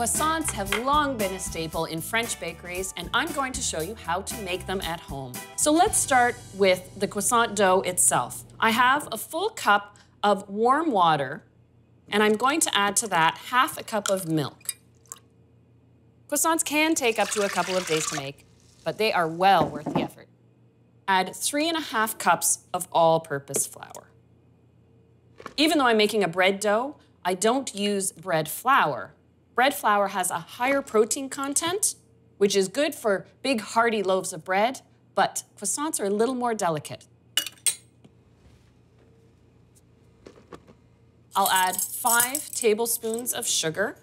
Croissants have long been a staple in French bakeries, and I'm going to show you how to make them at home. So let's start with the croissant dough itself. I have a full cup of warm water, and I'm going to add to that half a cup of milk. Croissants can take up to a couple of days to make, but they are well worth the effort. Add three and a half cups of all-purpose flour. Even though I'm making a bread dough, I don't use bread flour bread flour has a higher protein content, which is good for big hearty loaves of bread, but croissants are a little more delicate. I'll add five tablespoons of sugar.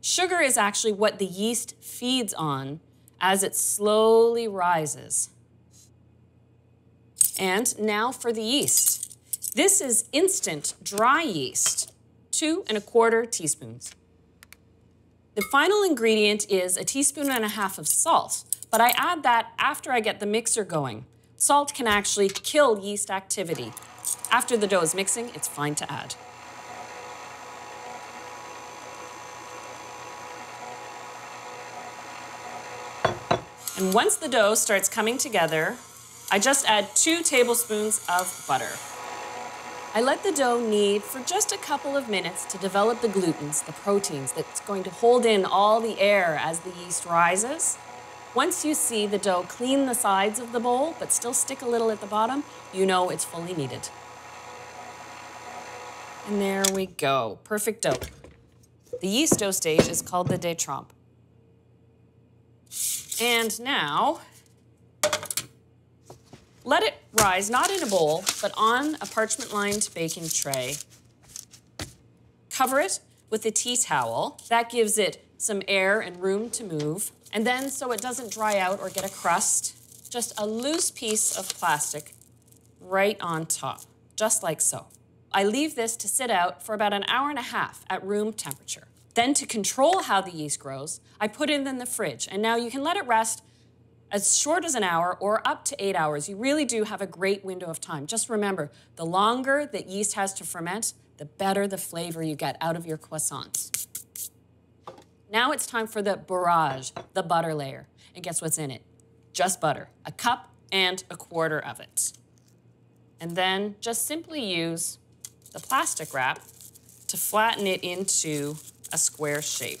Sugar is actually what the yeast feeds on as it slowly rises. And now for the yeast. This is instant dry yeast, two and a quarter teaspoons. The final ingredient is a teaspoon and a half of salt, but I add that after I get the mixer going. Salt can actually kill yeast activity. After the dough is mixing, it's fine to add. And once the dough starts coming together, I just add two tablespoons of butter. I let the dough knead for just a couple of minutes to develop the glutens, the proteins that's going to hold in all the air as the yeast rises. Once you see the dough clean the sides of the bowl, but still stick a little at the bottom, you know it's fully kneaded. And there we go, perfect dough. The yeast dough stage is called the détrempe. And now, let it rise not in a bowl, but on a parchment-lined baking tray. Cover it with a tea towel. That gives it some air and room to move. And then, so it doesn't dry out or get a crust, just a loose piece of plastic right on top, just like so. I leave this to sit out for about an hour and a half at room temperature. Then to control how the yeast grows, I put it in the fridge. And now you can let it rest as short as an hour or up to eight hours. You really do have a great window of time. Just remember, the longer that yeast has to ferment, the better the flavor you get out of your croissants. Now it's time for the beurrage, the butter layer. And guess what's in it? Just butter, a cup and a quarter of it. And then just simply use the plastic wrap to flatten it into a square shape.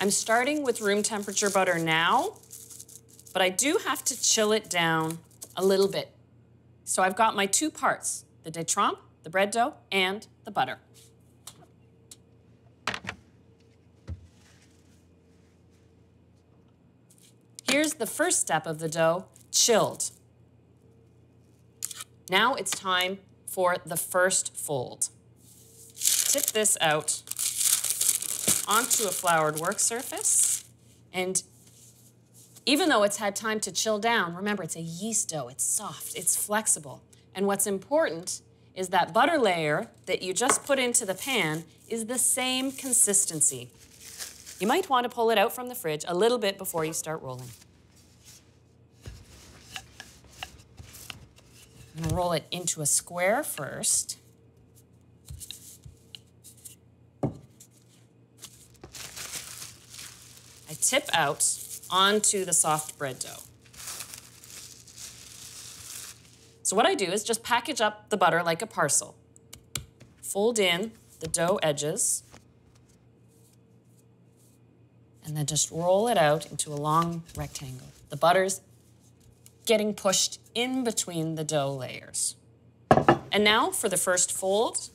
I'm starting with room temperature butter now but I do have to chill it down a little bit. So I've got my two parts, the détrempe, the bread dough, and the butter. Here's the first step of the dough, chilled. Now it's time for the first fold. Tip this out onto a floured work surface and even though it's had time to chill down, remember it's a yeast dough, it's soft, it's flexible. And what's important is that butter layer that you just put into the pan is the same consistency. You might want to pull it out from the fridge a little bit before you start rolling. Roll it into a square first. I tip out onto the soft bread dough. So what I do is just package up the butter like a parcel. Fold in the dough edges, and then just roll it out into a long rectangle. The butter's getting pushed in between the dough layers. And now for the first fold.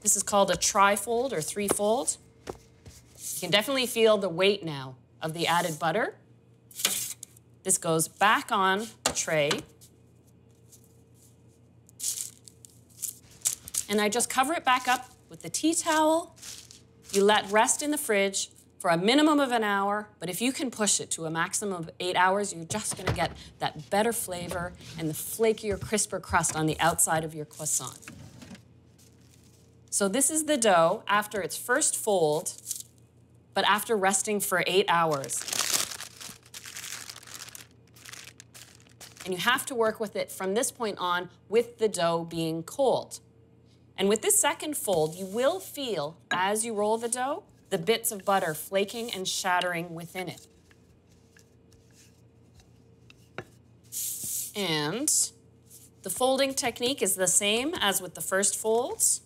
This is called a trifold or threefold. You can definitely feel the weight now of the added butter. This goes back on the tray. And I just cover it back up with the tea towel. You let rest in the fridge for a minimum of an hour, but if you can push it to a maximum of eight hours, you're just gonna get that better flavor and the flakier, crisper crust on the outside of your croissant. So this is the dough after its first fold but after resting for eight hours. And you have to work with it from this point on with the dough being cold. And with this second fold, you will feel, as you roll the dough, the bits of butter flaking and shattering within it. And the folding technique is the same as with the first folds.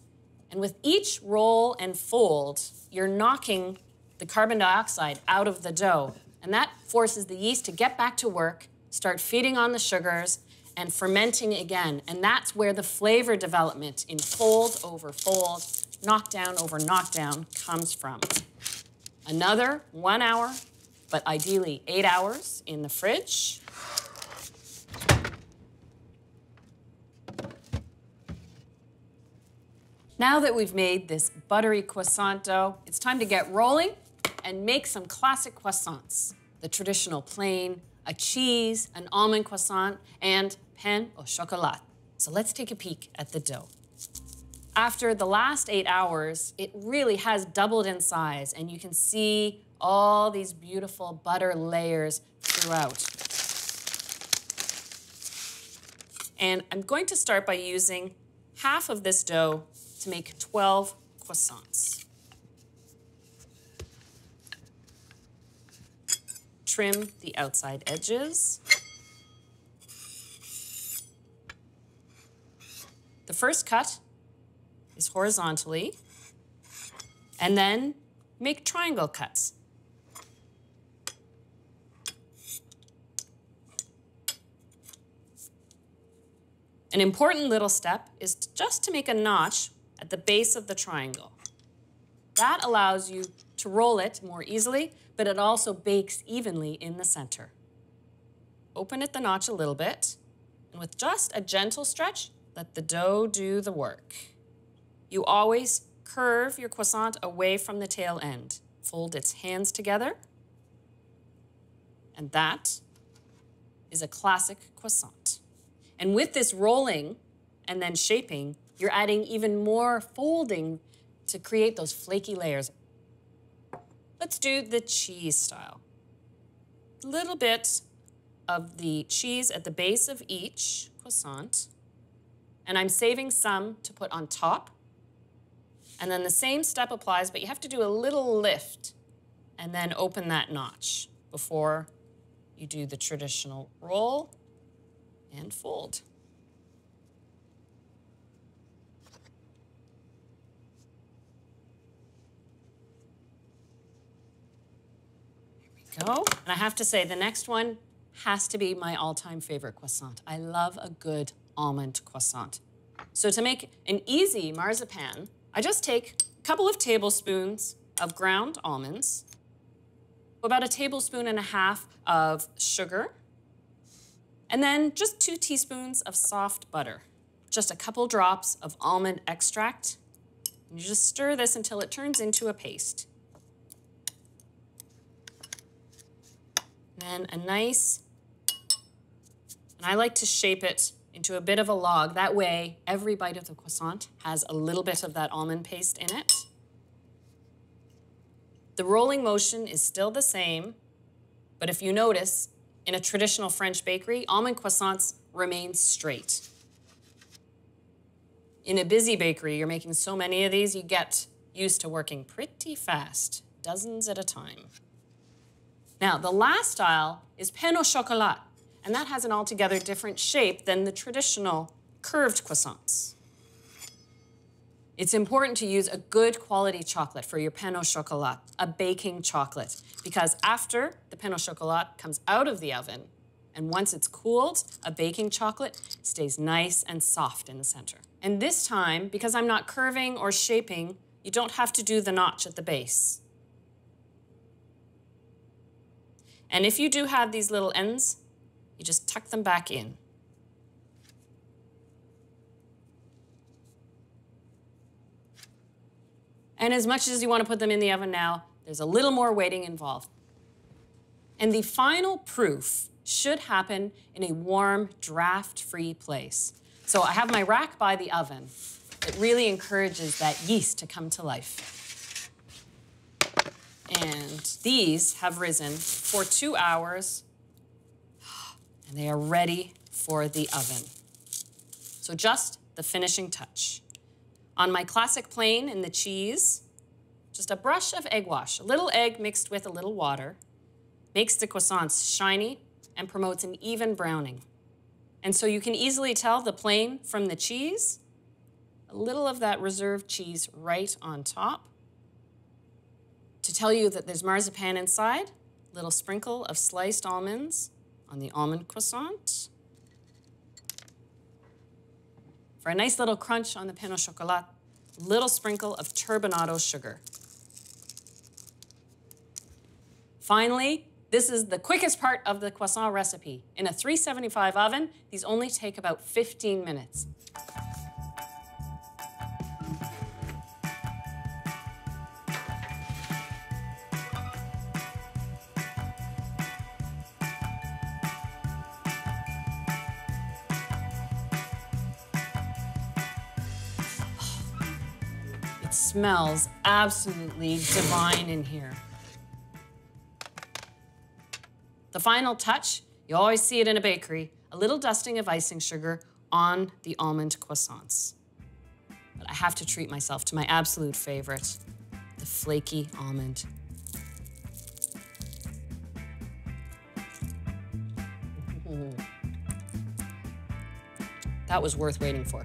And with each roll and fold, you're knocking the carbon dioxide out of the dough. And that forces the yeast to get back to work, start feeding on the sugars, and fermenting again. And that's where the flavor development in fold over fold, knockdown over knockdown comes from. Another one hour, but ideally eight hours in the fridge. Now that we've made this buttery croissant dough, it's time to get rolling and make some classic croissants. The traditional plain, a cheese, an almond croissant, and pain au chocolat. So let's take a peek at the dough. After the last eight hours, it really has doubled in size, and you can see all these beautiful butter layers throughout. And I'm going to start by using half of this dough to make 12 croissants. Trim the outside edges. The first cut is horizontally, and then make triangle cuts. An important little step is just to make a notch at the base of the triangle. That allows you to roll it more easily, but it also bakes evenly in the center. Open at the notch a little bit, and with just a gentle stretch, let the dough do the work. You always curve your croissant away from the tail end. Fold its hands together, and that is a classic croissant. And with this rolling and then shaping, you're adding even more folding to create those flaky layers. Let's do the cheese style. A little bit of the cheese at the base of each croissant, and I'm saving some to put on top. And then the same step applies, but you have to do a little lift and then open that notch before you do the traditional roll and fold. Go. And I have to say, the next one has to be my all-time favorite croissant. I love a good almond croissant. So to make an easy marzipan, I just take a couple of tablespoons of ground almonds, about a tablespoon and a half of sugar, and then just two teaspoons of soft butter, just a couple drops of almond extract. And you just stir this until it turns into a paste. Then a nice, and I like to shape it into a bit of a log. That way, every bite of the croissant has a little bit of that almond paste in it. The rolling motion is still the same, but if you notice, in a traditional French bakery, almond croissants remain straight. In a busy bakery, you're making so many of these, you get used to working pretty fast, dozens at a time. Now, the last style is pain au chocolat, and that has an altogether different shape than the traditional curved croissants. It's important to use a good quality chocolate for your pain au chocolat, a baking chocolate, because after the pain au chocolat comes out of the oven, and once it's cooled, a baking chocolate stays nice and soft in the center. And this time, because I'm not curving or shaping, you don't have to do the notch at the base. And if you do have these little ends, you just tuck them back in. And as much as you want to put them in the oven now, there's a little more waiting involved. And the final proof should happen in a warm, draft-free place. So I have my rack by the oven. It really encourages that yeast to come to life. And these have risen for two hours and they are ready for the oven. So just the finishing touch. On my classic plain in the cheese, just a brush of egg wash, a little egg mixed with a little water, makes the croissants shiny and promotes an even browning. And so you can easily tell the plain from the cheese, a little of that reserved cheese right on top. To tell you that there's marzipan inside, little sprinkle of sliced almonds on the almond croissant. For a nice little crunch on the pain au chocolat, little sprinkle of turbinado sugar. Finally, this is the quickest part of the croissant recipe. In a 375 oven, these only take about 15 minutes. Smells absolutely divine in here. The final touch, you always see it in a bakery, a little dusting of icing sugar on the almond croissants. But I have to treat myself to my absolute favorite, the flaky almond. That was worth waiting for.